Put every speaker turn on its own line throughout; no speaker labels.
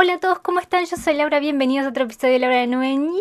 Hola a todos, ¿cómo están? Yo soy Laura, bienvenidos a otro episodio de Laura de Nube en YouTube.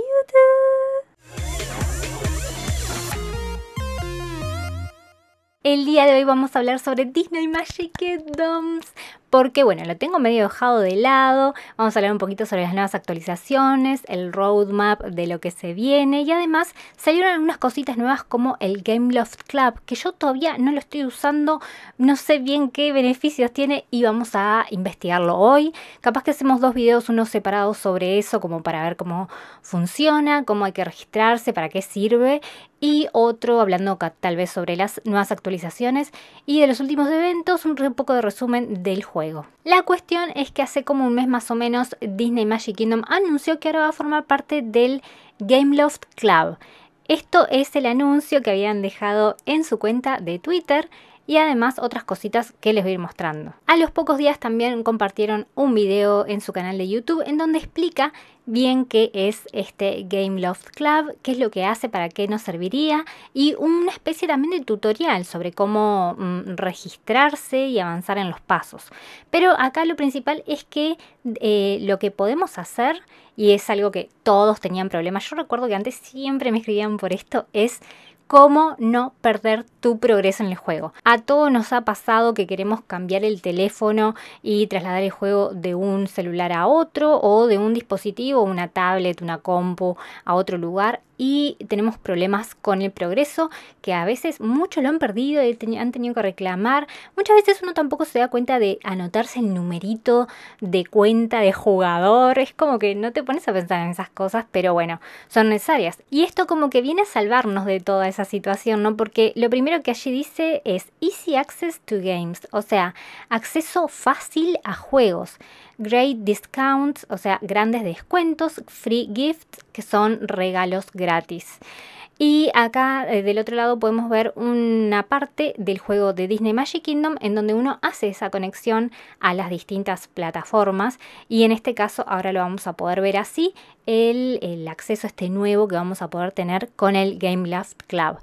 El día de hoy vamos a hablar sobre Disney Magic Kingdoms porque bueno, lo tengo medio dejado de lado. Vamos a hablar un poquito sobre las nuevas actualizaciones, el roadmap de lo que se viene. Y además salieron algunas cositas nuevas como el Game Loft Club, que yo todavía no lo estoy usando, no sé bien qué beneficios tiene y vamos a investigarlo hoy. Capaz que hacemos dos videos, uno separado sobre eso, como para ver cómo funciona, cómo hay que registrarse, para qué sirve. Y otro hablando tal vez sobre las nuevas actualizaciones. Y de los últimos eventos, un poco de resumen del juego la cuestión es que hace como un mes más o menos Disney Magic Kingdom anunció que ahora va a formar parte del Gameloft Club. Esto es el anuncio que habían dejado en su cuenta de Twitter y además otras cositas que les voy a ir mostrando. A los pocos días también compartieron un video en su canal de YouTube en donde explica bien qué es este Game Loft Club, qué es lo que hace, para qué nos serviría y una especie también de tutorial sobre cómo mm, registrarse y avanzar en los pasos. Pero acá lo principal es que eh, lo que podemos hacer, y es algo que todos tenían problemas, yo recuerdo que antes siempre me escribían por esto, es cómo no perder tu progreso en el juego. A todos nos ha pasado que queremos cambiar el teléfono y trasladar el juego de un celular a otro o de un dispositivo, una tablet, una compu a otro lugar y tenemos problemas con el progreso que a veces muchos lo han perdido y han tenido que reclamar. Muchas veces uno tampoco se da cuenta de anotarse el numerito de cuenta de jugador. Es como que no te pones a pensar en esas cosas, pero bueno, son necesarias. Y esto como que viene a salvarnos de toda esa situación, ¿no? Porque lo primero que allí dice es Easy Access to Games, o sea, acceso fácil a juegos great discounts, o sea, grandes descuentos, free gifts, que son regalos gratis. Y acá eh, del otro lado podemos ver una parte del juego de Disney Magic Kingdom en donde uno hace esa conexión a las distintas plataformas y en este caso ahora lo vamos a poder ver así, el, el acceso a este nuevo que vamos a poder tener con el Game Loft Club.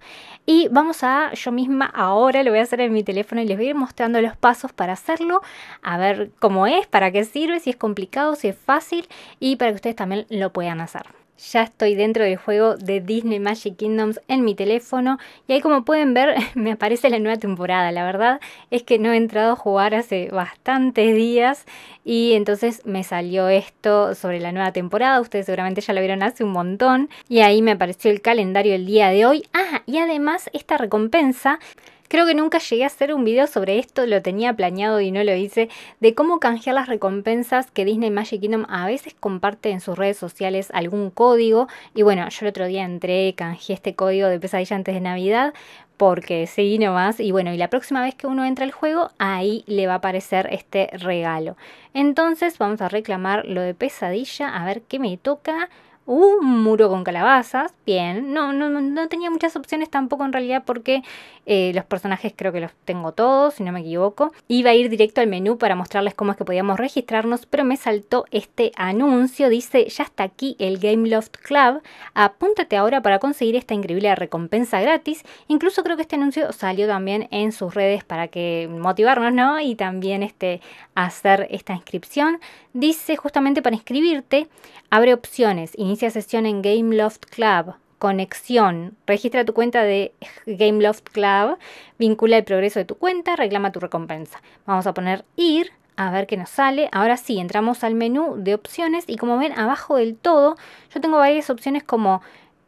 Y vamos a, yo misma ahora lo voy a hacer en mi teléfono y les voy a ir mostrando los pasos para hacerlo, a ver cómo es, para qué sirve, si es complicado, si es fácil y para que ustedes también lo puedan hacer. Ya estoy dentro del juego de Disney Magic Kingdoms en mi teléfono y ahí como pueden ver me aparece la nueva temporada. La verdad es que no he entrado a jugar hace bastantes días y entonces me salió esto sobre la nueva temporada. Ustedes seguramente ya lo vieron hace un montón y ahí me apareció el calendario el día de hoy. Ah, y además esta recompensa Creo que nunca llegué a hacer un video sobre esto, lo tenía planeado y no lo hice, de cómo canjear las recompensas que Disney Magic Kingdom a veces comparte en sus redes sociales algún código. Y bueno, yo el otro día entré, canjeé este código de pesadilla antes de Navidad, porque sí nomás. Y bueno, y la próxima vez que uno entra al juego, ahí le va a aparecer este regalo. Entonces vamos a reclamar lo de pesadilla, a ver qué me toca un muro con calabazas, bien, no, no, no tenía muchas opciones tampoco en realidad porque eh, los personajes creo que los tengo todos, si no me equivoco. Iba a ir directo al menú para mostrarles cómo es que podíamos registrarnos, pero me saltó este anuncio, dice, ya está aquí el Game Loft Club, apúntate ahora para conseguir esta increíble recompensa gratis, incluso creo que este anuncio salió también en sus redes para que motivarnos, ¿no? Y también este, hacer esta inscripción. Dice justamente para inscribirte, abre opciones, inicia sesión en Game Loft Club, conexión, registra tu cuenta de Game Loft Club, vincula el progreso de tu cuenta, reclama tu recompensa. Vamos a poner ir, a ver qué nos sale. Ahora sí, entramos al menú de opciones y como ven abajo del todo, yo tengo varias opciones como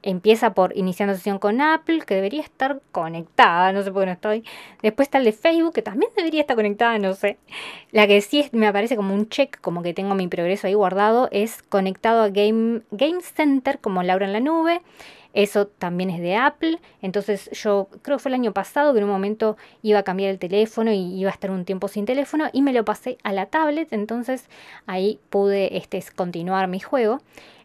Empieza por iniciando sesión con Apple, que debería estar conectada, no sé por qué no estoy. Después está el de Facebook, que también debería estar conectada, no sé. La que sí me aparece como un check, como que tengo mi progreso ahí guardado, es conectado a Game, Game Center, como Laura en la nube. Eso también es de Apple. Entonces yo creo que fue el año pasado que en un momento iba a cambiar el teléfono y iba a estar un tiempo sin teléfono y me lo pasé a la tablet. Entonces ahí pude este, continuar mi juego.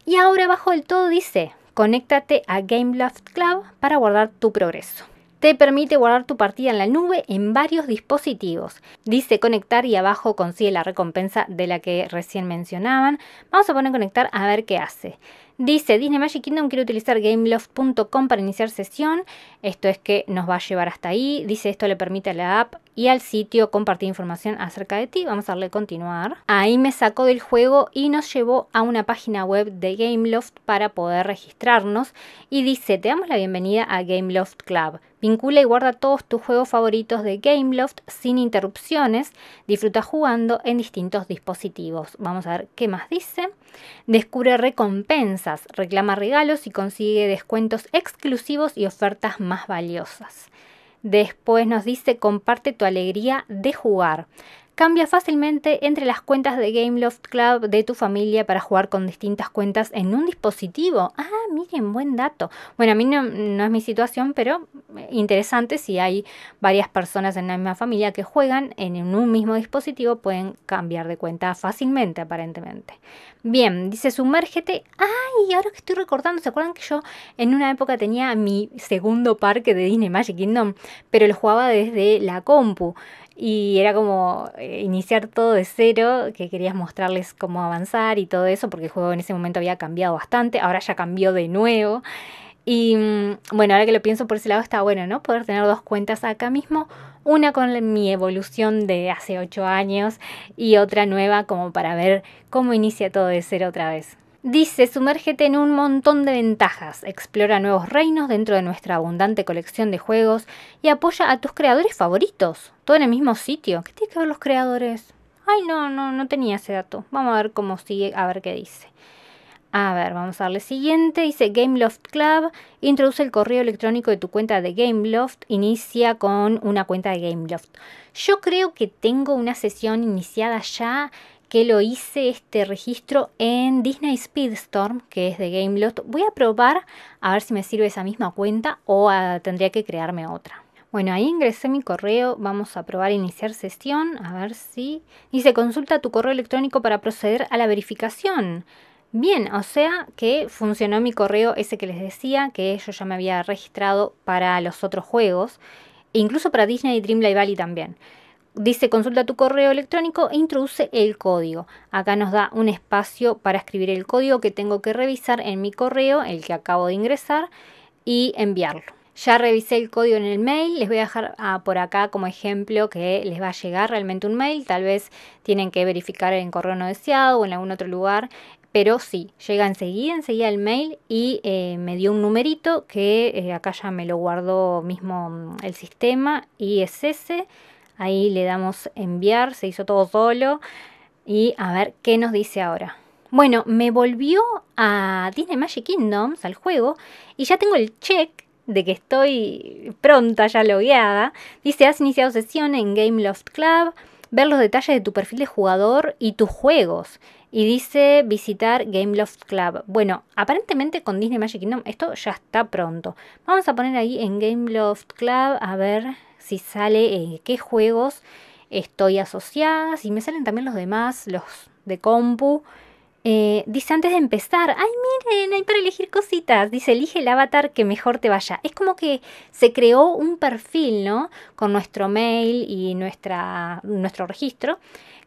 Y ahora abajo del todo dice Conéctate a GameLoft Club para guardar tu progreso. Te permite guardar tu partida en la nube en varios dispositivos. Dice conectar y abajo consigue la recompensa de la que recién mencionaban. Vamos a poner conectar a ver qué hace. Dice Disney Magic Kingdom quiere utilizar gameloft.com para iniciar sesión. Esto es que nos va a llevar hasta ahí. Dice esto le permite a la app y al sitio compartir información acerca de ti. Vamos a darle continuar. Ahí me sacó del juego y nos llevó a una página web de Gameloft para poder registrarnos y dice, te damos la bienvenida a Gameloft Club. Vincula y guarda todos tus juegos favoritos de Gameloft sin interrupciones. Disfruta jugando en distintos dispositivos. Vamos a ver qué más dice. Descubre recompensas, reclama regalos y consigue descuentos exclusivos y ofertas más valiosas. Después nos dice comparte tu alegría de jugar. Cambia fácilmente entre las cuentas de Gameloft Club de tu familia para jugar con distintas cuentas en un dispositivo. Ah, miren, buen dato. Bueno, a mí no, es mi situación, pero interesante si hay varias personas en la misma familia que juegan en un mismo dispositivo, pueden cambiar de cuenta fácilmente, aparentemente. Bien, dice sumérgete. Ay, ahora que estoy recordando, ¿se acuerdan que yo en una época tenía mi segundo parque de Disney Magic Kingdom, pero lo jugaba desde la compu? Y era como eh, iniciar todo de cero, que querías mostrarles cómo avanzar y todo eso, porque el juego en ese momento había cambiado bastante, ahora ya cambió de nuevo. Y mm, bueno, ahora que lo pienso por ese lado está bueno, ¿no? Poder tener dos cuentas acá mismo, una con mi evolución de hace ocho años y otra nueva como para ver cómo inicia todo de cero otra vez. Dice, sumérgete en un montón de ventajas, explora nuevos reinos dentro de nuestra abundante colección de juegos y apoya a tus creadores favoritos. Todo en el mismo sitio. ¿Qué tiene que ver los creadores? Ay, no, no, no tenía ese dato. Vamos a ver cómo sigue, a ver qué dice. A ver, vamos a darle siguiente. Dice Gameloft Club. Introduce el correo electrónico de tu cuenta de Gameloft. Inicia con una cuenta de Gameloft. Yo creo que tengo una sesión iniciada ya que lo hice este registro en Disney Speedstorm, que es de Gameloft. Voy a probar a ver si me sirve esa misma cuenta o ah, tendría que crearme otra. Bueno, ahí ingresé mi correo, vamos a probar iniciar sesión, a ver si... Dice, consulta tu correo electrónico para proceder a la verificación. Bien, o sea que funcionó mi correo ese que les decía, que yo ya me había registrado para los otros juegos, e incluso para Disney y Dreamlight Valley también. Dice consulta tu correo electrónico e introduce el código. Acá nos da un espacio para escribir el código que tengo que revisar en mi correo, el que acabo de ingresar, y enviarlo. Ya revisé el código en el mail, les voy a dejar ah, por acá como ejemplo que les va a llegar realmente un mail, tal vez tienen que verificar en correo no deseado o en algún otro lugar, pero sí, llega enseguida, enseguida el mail y eh, me dio un numerito que eh, acá ya me lo guardó mismo mm, el sistema y es ese. Ahí le damos enviar, se hizo todo solo. Y a ver qué nos dice ahora. Bueno, me volvió a Disney Magic Kingdoms, al juego, y ya tengo el check de que estoy pronta, ya logueada. Dice, has iniciado sesión en Game Loft Club, ver los detalles de tu perfil de jugador y tus juegos. Y dice visitar Game Loft Club. Bueno, aparentemente con Disney Magic Kingdom esto ya está pronto. Vamos a poner ahí en Game Loft Club, a ver si sale eh, qué juegos estoy asociada, si me salen también los demás, los de compu. Eh, dice antes de empezar, ay miren, hay para elegir cositas. Dice, elige el avatar que mejor te vaya. Es como que se creó un perfil, ¿no? Con nuestro mail y nuestra, nuestro registro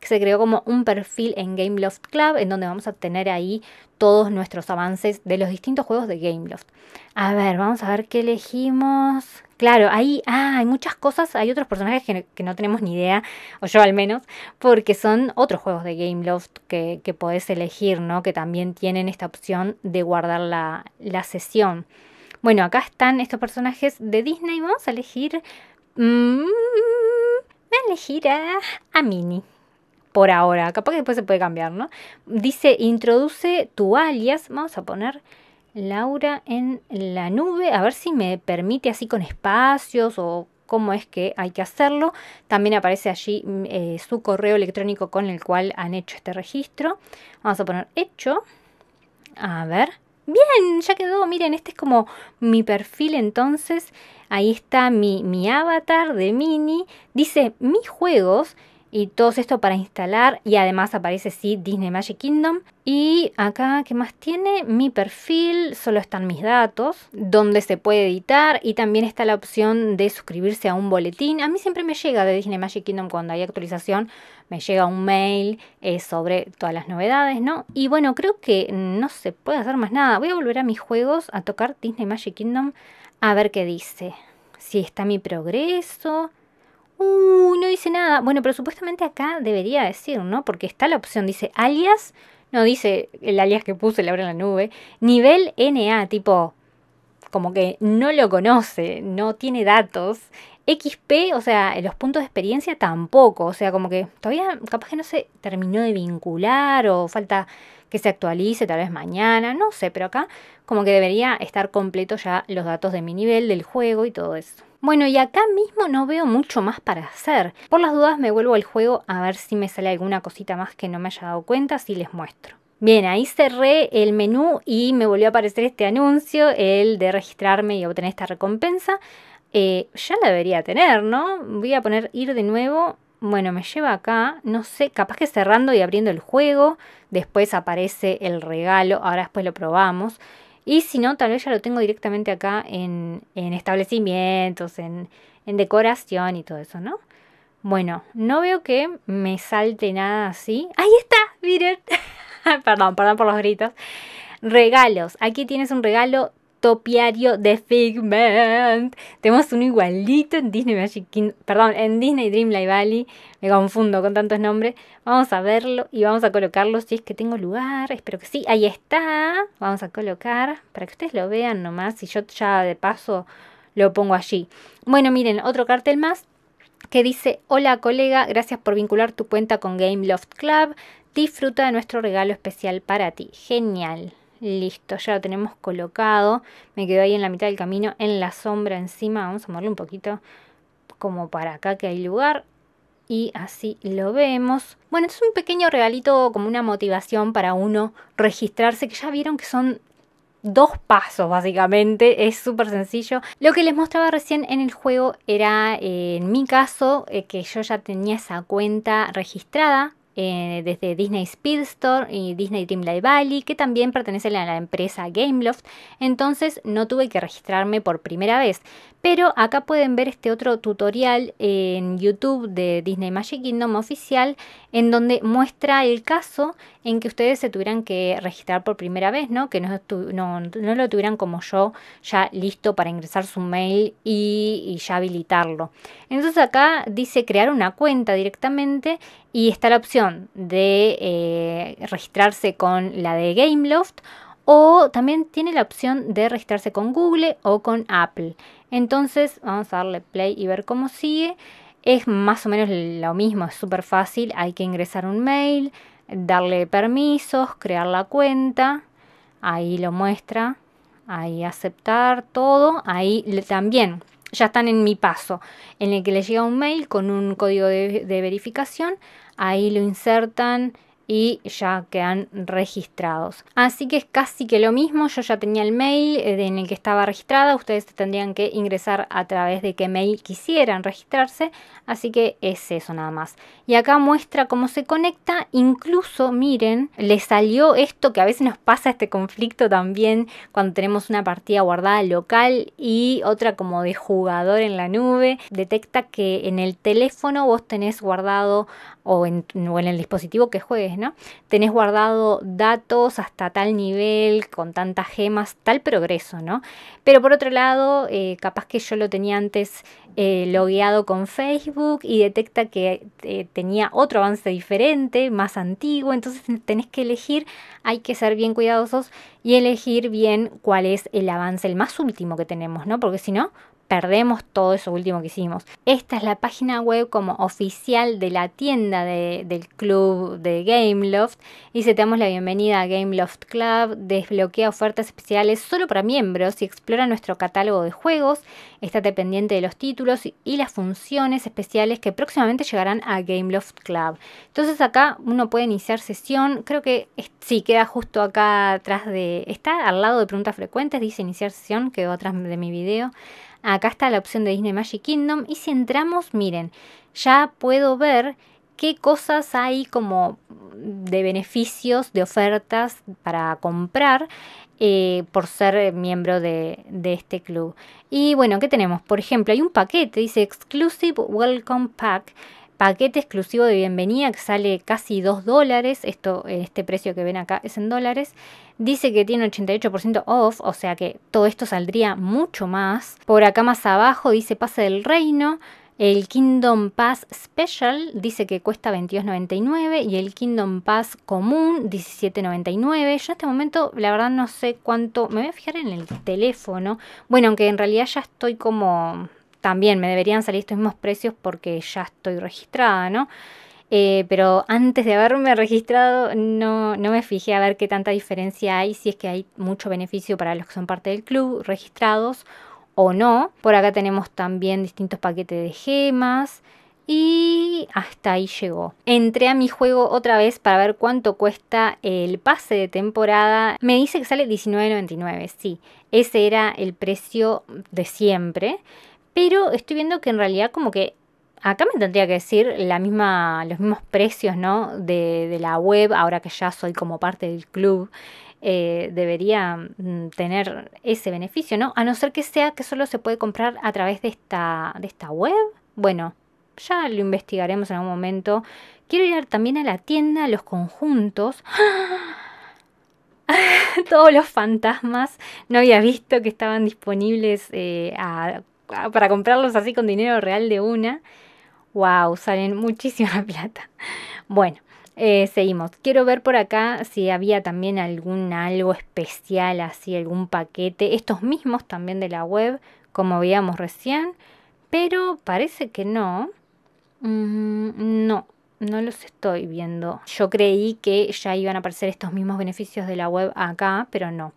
se creó como un perfil en Gameloft Club en donde vamos a tener ahí todos nuestros avances de los distintos juegos de Gameloft. A ver, vamos a ver qué elegimos. Claro, ahí ah, hay muchas cosas, hay otros personajes que, no tenemos ni idea, o yo al menos, porque son otros juegos de Gameloft que, que podés elegir, ¿no? Que también tienen esta opción de guardar la, sesión. Bueno, acá están estos personajes de Disney. Vamos a elegir. Mmm, a elegir a, a Minnie por ahora. Capaz que después se puede cambiar, ¿no? Dice, introduce tu alias. Vamos a poner Laura en la nube. A ver si me permite así con espacios o cómo es que hay que hacerlo. También aparece allí mm, eh, su correo electrónico con el cual han hecho este registro. Vamos a poner hecho. A ver. Bien, ya quedó. Miren, este es como mi perfil entonces. Ahí está mi, mi avatar de Mini. Dice mis juegos y todo esto para instalar y además aparece sí Disney Magic Kingdom. Y acá qué más tiene mi perfil solo están mis datos donde se puede editar y también está la opción de suscribirse a un boletín. A mí siempre me llega de Disney Magic Kingdom cuando hay actualización me llega un mail eh, sobre todas las novedades no y bueno creo que no se puede hacer más nada. Voy a volver a mis juegos a tocar Disney Magic Kingdom a ver qué dice. Si está mi progreso Uh, no dice nada. Bueno, pero supuestamente acá debería decir, ¿no? Porque está la opción, dice alias, no dice el alias que puse, la en la nube, nivel NA, tipo, como que no lo conoce, no tiene datos. XP, o sea, los puntos de experiencia tampoco, o sea, como que todavía capaz que no se terminó de vincular o falta que se actualice tal vez mañana, no sé, pero acá como que debería estar completo ya los datos de mi nivel, del juego y todo eso. Bueno, y acá mismo no veo mucho más para hacer. Por las dudas me vuelvo al juego a ver si me sale alguna cosita más que no me haya dado cuenta, si les muestro. Bien, ahí cerré el menú y me volvió a aparecer este anuncio, el de registrarme y obtener esta recompensa. Eh, ya la debería tener, ¿no? Voy a poner ir de nuevo. Bueno, me lleva acá, no sé, capaz que cerrando y abriendo el juego. Después aparece el regalo, ahora después lo probamos. Y si no, tal vez ya lo tengo directamente acá en, establecimientos, en, en decoración y todo eso, ¿no? Bueno, no veo que me salte nada así. ¡Ahí está! Miren. perdón, perdón por los gritos. Regalos. Aquí tienes un regalo topiario de Figment. Tenemos uno igualito en Disney Magic Kingdom, perdón, en Disney Dreamlight Valley. Me confundo con tantos nombres. Vamos a verlo y vamos a colocarlo si es que tengo lugar. Espero que sí. Ahí está. Vamos a colocar para que ustedes lo vean nomás. Y yo ya de paso lo pongo allí. Bueno, miren, otro cartel más que dice, hola colega, gracias por vincular tu cuenta con Game Loft Club. Disfruta de nuestro regalo especial para ti. Genial. Listo, ya lo tenemos colocado. Me quedo ahí en la mitad del camino, en la sombra encima. Vamos a moverlo un poquito como para acá que hay lugar. Y así lo vemos. Bueno, es un pequeño regalito como una motivación para uno registrarse, que ya vieron que son dos pasos básicamente, es súper sencillo. Lo que les mostraba recién en el juego era, eh, en mi caso, eh, que yo ya tenía esa cuenta registrada eh, desde Disney Speedstore y Disney Dreamlight Valley, que también pertenecen a la empresa Gameloft, entonces no tuve que registrarme por primera vez. Pero acá pueden ver este otro tutorial en YouTube de Disney Magic Kingdom oficial, en donde muestra el caso en que ustedes se tuvieran que registrar por primera vez, ¿no? Que no, lo tuvieran como yo ya listo para ingresar su mail y, ya habilitarlo. Entonces acá dice crear una cuenta directamente y está la opción de eh, registrarse con la de Gameloft o también tiene la opción de registrarse con Google o con Apple. Entonces vamos a darle play y ver cómo sigue. Es más o menos lo mismo, es súper fácil. Hay que ingresar un mail, darle permisos, crear la cuenta, ahí lo muestra, ahí aceptar todo, ahí también ya están en mi paso, en el que les llega un mail con un código de, de verificación, ahí lo insertan y ya quedan registrados. Así que es casi que lo mismo, yo ya tenía el mail eh, en el que estaba registrada, ustedes tendrían que ingresar a través de qué mail quisieran registrarse, así que es eso nada más. Y acá muestra cómo se conecta, incluso miren, le salió esto que a veces nos pasa este conflicto también cuando tenemos una partida guardada local y otra como de jugador en la nube, detecta que en el teléfono vos tenés guardado o en, en el dispositivo que juegues Tenés guardado datos hasta tal nivel, con tantas gemas, tal progreso, ¿no? Pero por otro lado, eh, capaz que yo lo tenía antes eh, logueado con Facebook y detecta que eh, tenía otro avance diferente, más antiguo, entonces tenés que elegir, hay que ser bien cuidadosos y elegir bien cuál es el avance, el más último que tenemos, ¿no? Porque si no, perdemos todo eso último que hicimos. Esta es la página web como oficial de la tienda del club de Gameloft. Y se te damos la bienvenida a Gameloft Club. Desbloquea ofertas especiales solo para miembros y explora nuestro catálogo de juegos. Estate pendiente de los títulos y las funciones especiales que próximamente llegarán a Gameloft Club. Entonces acá uno puede iniciar sesión. Creo que sí, queda justo acá atrás de... Está al lado de preguntas frecuentes. Dice iniciar sesión. Quedó atrás de mi video. Acá está la opción de Disney Magic Kingdom y si entramos, miren, ya puedo ver qué cosas hay como de beneficios, de ofertas para comprar eh, por ser miembro de, de, este club. Y bueno, ¿qué tenemos? Por ejemplo, hay un paquete, dice Exclusive Welcome Pack paquete exclusivo de bienvenida que sale casi 2 dólares. Esto, este precio que ven acá es en dólares. Dice que tiene 88% off, o sea que todo esto saldría mucho más. Por acá más abajo dice pase del reino. El Kingdom Pass Special dice que cuesta 22.99 y el Kingdom Pass común 17.99. Yo en este momento la verdad no sé cuánto, me voy a fijar en el teléfono. Bueno, aunque en realidad ya estoy como, también me deberían salir estos mismos precios porque ya estoy registrada, ¿no? Eh, pero antes de haberme registrado no, no me fijé a ver qué tanta diferencia hay, si es que hay mucho beneficio para los que son parte del club registrados o no. Por acá tenemos también distintos paquetes de gemas. Y hasta ahí llegó. Entré a mi juego otra vez para ver cuánto cuesta el pase de temporada. Me dice que sale $19.99. Sí, ese era el precio de siempre. Pero estoy viendo que en realidad como que acá me tendría que decir la misma, los mismos precios ¿no? de, de la web, ahora que ya soy como parte del club. Eh, debería mm, tener ese beneficio, ¿no? A no ser que sea que solo se puede comprar a través de esta, de esta web. Bueno, ya lo investigaremos en algún momento. Quiero ir también a la tienda, a los conjuntos. Todos los fantasmas. No había visto que estaban disponibles eh, para comprarlos así con dinero real de una. Wow, salen muchísima plata. Bueno, eh, seguimos. Quiero ver por acá si había también algún algo especial, así algún paquete. Estos mismos también de la web, como veíamos recién. Pero parece que no. Mm, no, no los estoy viendo. Yo creí que ya iban a aparecer estos mismos beneficios de la web acá, pero no.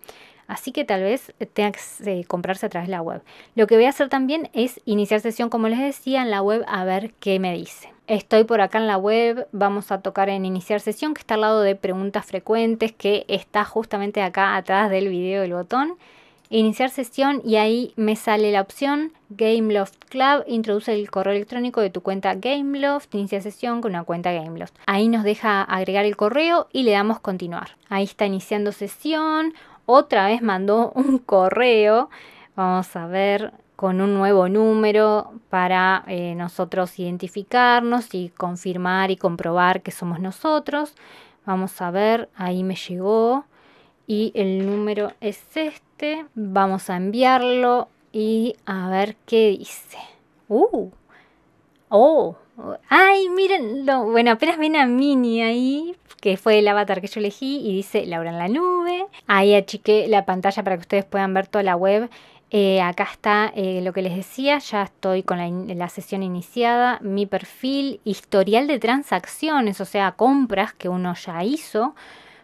Así que tal vez tenga que comprarse a través de la web. Lo que voy a hacer también es iniciar sesión, como les decía, en la web a ver qué me dice. Estoy por acá en la web, vamos a tocar en iniciar sesión, que está al lado de preguntas frecuentes, que está justamente acá atrás del video del botón. Iniciar sesión y ahí me sale la opción Gameloft Club, introduce el correo electrónico de tu cuenta Gameloft, inicia sesión con una cuenta Gameloft. Ahí nos deja agregar el correo y le damos continuar. Ahí está iniciando sesión, otra vez mandó un correo, vamos a ver, con un nuevo número para eh, nosotros identificarnos y confirmar y comprobar que somos nosotros. Vamos a ver, ahí me llegó y el número es este. Vamos a enviarlo y a ver qué dice. ¡Uh! ¡Oh! ¡Ay, miren! Bueno, apenas ven a Mini ahí, que fue el avatar que yo elegí, y dice Laura en la nube. Ahí achiqué la pantalla para que ustedes puedan ver toda la web eh, acá está eh, lo que les decía, ya estoy con la, sesión iniciada, mi perfil, historial de transacciones, o sea, compras que uno ya hizo,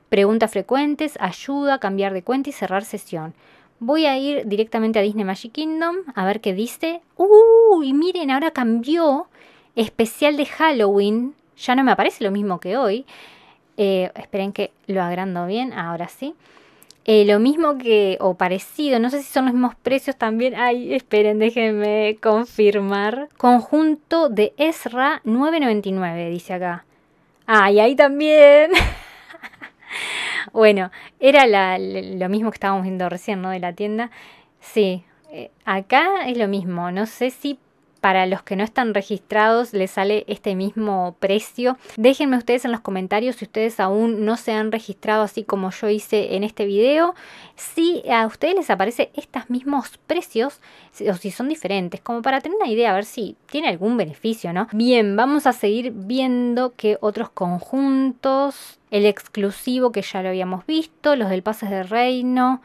preguntas frecuentes, ayuda, cambiar de cuenta y cerrar sesión. Voy a ir directamente a Disney Magic Kingdom a ver qué dice. ¡Uy! miren, ahora cambió especial de Halloween. Ya no me aparece lo mismo que hoy. Eh, esperen que lo agrando bien, ahora sí. Eh, lo mismo que, o parecido, no sé si son los mismos precios también. Ay, esperen, déjenme confirmar. Conjunto de Ezra 9.99, dice acá. Ay, ahí también. bueno, era lo mismo que estábamos viendo recién, ¿no? De la tienda. Sí, eh, acá es lo mismo. No sé si para los que no están registrados les sale este mismo precio. Déjenme ustedes en los comentarios si ustedes aún no se han registrado así como yo hice en este video. Si a ustedes les aparece estos mismos precios o si son diferentes, como para tener una idea, a ver si tiene algún beneficio, ¿no? Bien, vamos a seguir viendo que otros conjuntos, el exclusivo que ya lo habíamos visto, los del pases de reino.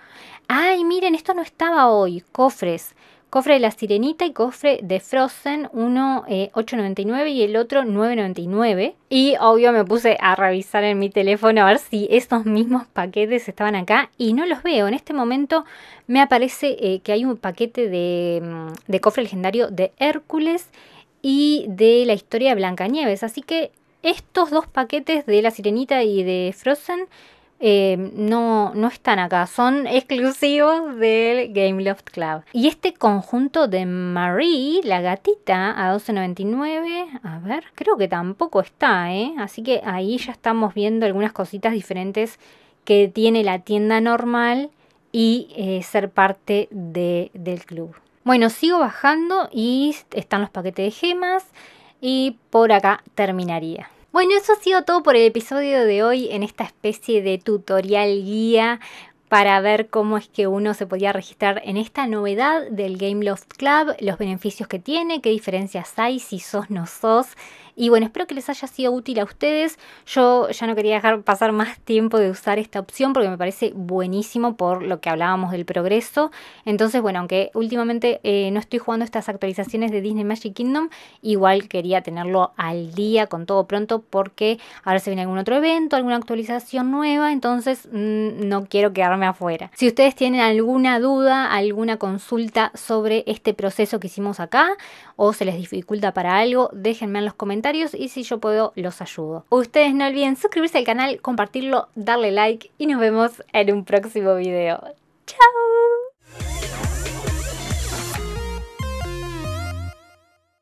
Ay, miren, esto no estaba hoy, cofres. Cofre de la Sirenita y cofre de Frozen, uno 8.99 eh, y el otro 9.99. Y obvio me puse a revisar en mi teléfono a ver si estos mismos paquetes estaban acá y no los veo. En este momento me aparece eh, que hay un paquete de, mm, de cofre legendario de Hércules y de la historia de Blancanieves. Así que estos dos paquetes de la Sirenita y de Frozen eh, no, no están acá, son exclusivos del Gameloft Club. Y este conjunto de Marie, la gatita, a 12.99, a ver, creo que tampoco está, ¿eh? Así que ahí ya estamos viendo algunas cositas diferentes que tiene la tienda normal y eh, ser parte de, del club. Bueno, sigo bajando y están los paquetes de gemas y por acá terminaría. Bueno, eso ha sido todo por el episodio de hoy en esta especie de tutorial guía para ver cómo es que uno se podía registrar en esta novedad del Game Loft Club, los beneficios que tiene, qué diferencias hay, si sos, no sos. Y bueno, espero que les haya sido útil a ustedes. Yo ya no quería dejar pasar más tiempo de usar esta opción porque me parece buenísimo por lo que hablábamos del progreso. Entonces, bueno, aunque últimamente eh, no estoy jugando estas actualizaciones de Disney Magic Kingdom, igual quería tenerlo al día con todo pronto porque ahora se viene algún otro evento, alguna actualización nueva, entonces mm, no quiero quedarme afuera. Si ustedes tienen alguna duda, alguna consulta sobre este proceso que hicimos acá o se les dificulta para algo, déjenme en los y si yo puedo los ayudo. Ustedes no olviden suscribirse al canal, compartirlo, darle like y nos vemos en un próximo video. ¡Chao!